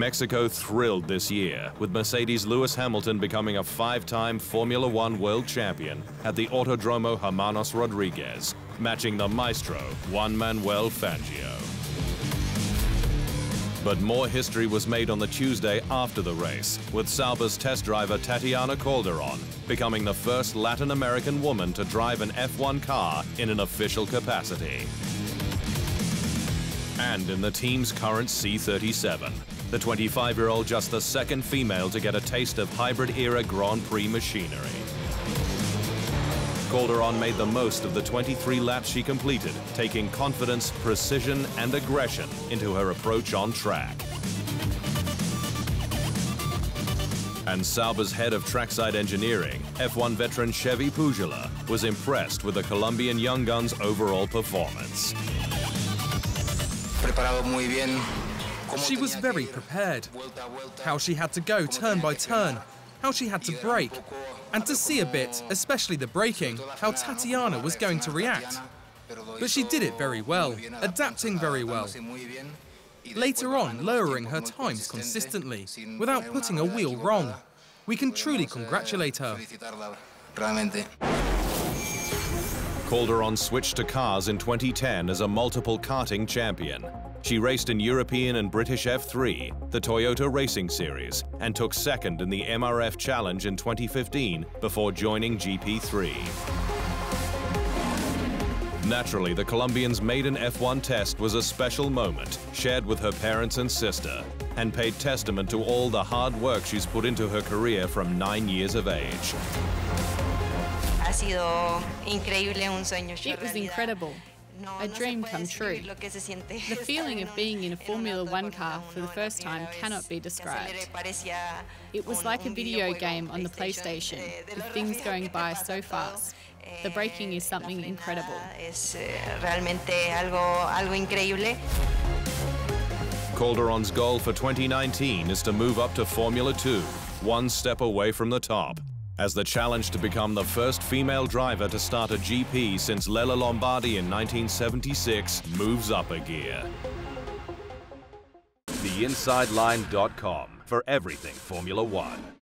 Mexico thrilled this year, with Mercedes Lewis Hamilton becoming a five-time Formula One world champion at the Autodromo Hermanos Rodriguez, matching the maestro Juan Manuel Fangio. But more history was made on the Tuesday after the race, with Sauber's test driver Tatiana Calderon becoming the first Latin American woman to drive an F1 car in an official capacity. And in the team's current C37, the 25-year-old just the second female to get a taste of hybrid-era Grand Prix machinery. Calderon made the most of the 23 laps she completed, taking confidence, precision and aggression into her approach on track. And Sauber's head of trackside engineering, F1 veteran Xevi Pujolar, was impressed with the Colombian young gun's overall performance. She was very prepared. How she had to go turn by turn, how she had to brake, and to see a bit, especially the braking, how Tatiana was going to react. But she did it very well, adapting very well. Later on, lowering her times consistently, without putting a wheel wrong. We can truly congratulate her. Calderon switched to cars in 2010 as a multiple karting champion. She raced in European and British F3, the Toyota Racing Series, and took second in the MRF Challenge in 2015 before joining GP3. Naturally, the Colombian's maiden F1 test was a special moment, shared with her parents and sister, and paid testament to all the hard work she's put into her career from nine years of age. It was incredible a dream come true. The feeling of being in a Formula One car for the first time cannot be described. It was like a video game on the PlayStation, with things going by so fast. The braking is something incredible. Calderon's goal for 2019 is to move up to Formula 2, one step away from the top as the challenge to become the first female driver to start a GP since Lella Lombardi in 1976 moves up a gear. TheInsideLine.com for everything Formula One.